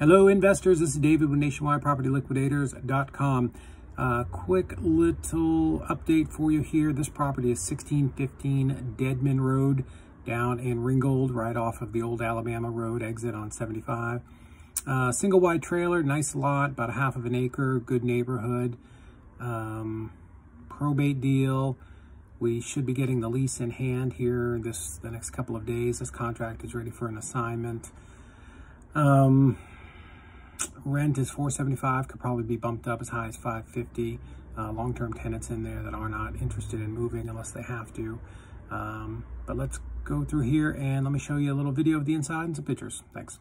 Hello, investors. This is David with NationwidePropertyLiquidators.com. Uh, quick little update for you here. This property is 1615 Deadman Road down in Ringgold, right off of the old Alabama Road exit on 75. Uh, single wide trailer, nice lot, about a half of an acre, good neighborhood. Um, probate deal. We should be getting the lease in hand here this the next couple of days. This contract is ready for an assignment. Um, Rent is 475 could probably be bumped up as high as 550 uh, Long-term tenants in there that are not interested in moving unless they have to. Um, but let's go through here and let me show you a little video of the inside and some pictures. Thanks.